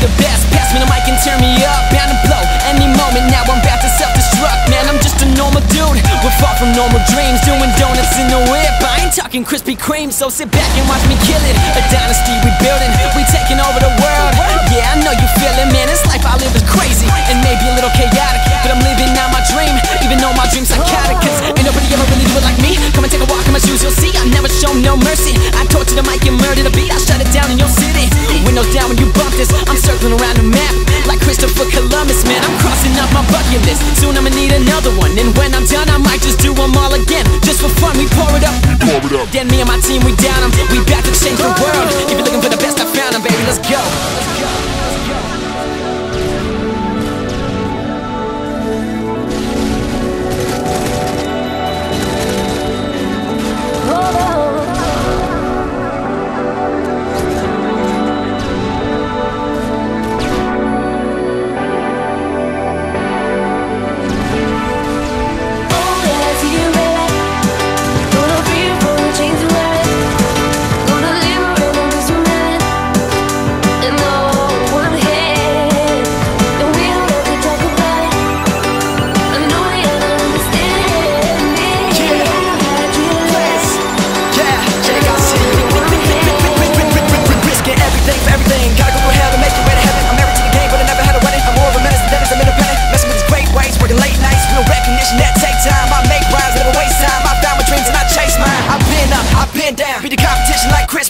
the best. Pass me the mic and turn me up, bound to blow. Any moment now, I'm about to self-destruct. Man, I'm just a normal dude with far from normal dreams, doing donuts in the whip. I ain't talking Krispy Kreme, so sit back and watch me kill it. A dynasty we building, we taking over the world. Yeah, I know you feel it, man. This life I live is crazy and maybe a little chaotic, but I'm living out my dream, even though my dreams psychotic. Down when you bump this. I'm circling around the map like Christopher Columbus, man. I'm crossing off my bucket list. Soon I'ma need another one, and when I'm done, I might just do them all again, just for fun. We pour it up. Pour it up. Then me and my team, we down 'em. We back to change the world.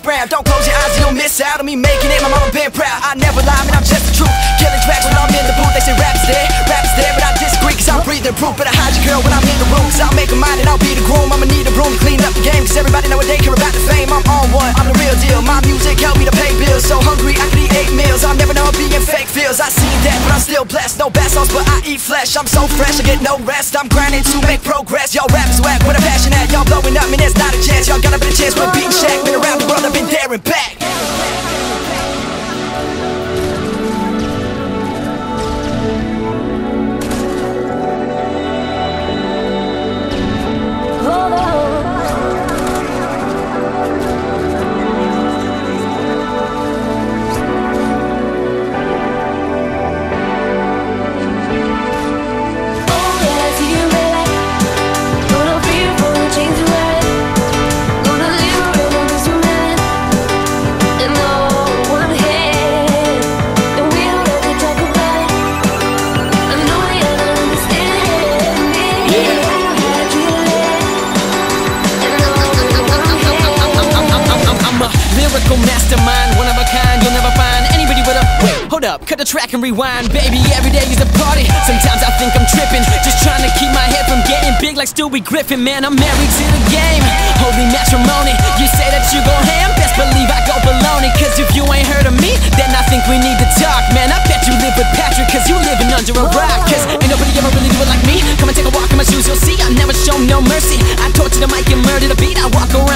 Brown. Don't close your eyes, you'll miss out on me making it. My mama been proud. I never lie, man, I'm just the truth. Killing tracks when I'm in the booth. They say rap's dead, rap's dead, but I disagree. Cause I'm breathing proof. But I hide your girl when I'm in the room. Cause I'll make a mind and I'll be the groom. I'ma need a broom to clean up the game. Cause everybody nowadays care about the fame. I'm on one, I'm the real deal. My music helped me to pay bills. So hungry, I could eat eight meals. I'll never know being fake feels. I seen that, but I'm still blessed. No bath sauce, but I eat flesh. I'm so fresh, I get no rest. I'm grinding to make progress. Y'all rappers whack with a passion at. Y'all blowing up, man, there's not a chance. Y'all got a of chance with up, cut the track and rewind, baby. Every day is a party. Sometimes I think I'm tripping, just trying to keep my head from getting big like Stewie Griffin. Man, I'm married to the game. Holy matrimony. You say that you go ham, best believe I go baloney. Cause if you ain't heard of me, then I think we need to talk. Man, I bet you live with Patrick, cause you living under a rock. Cause ain't nobody ever really do it like me. Come and take a walk in my shoes, you'll see. I never show no mercy. I torture the mic and murder the beat. I walk around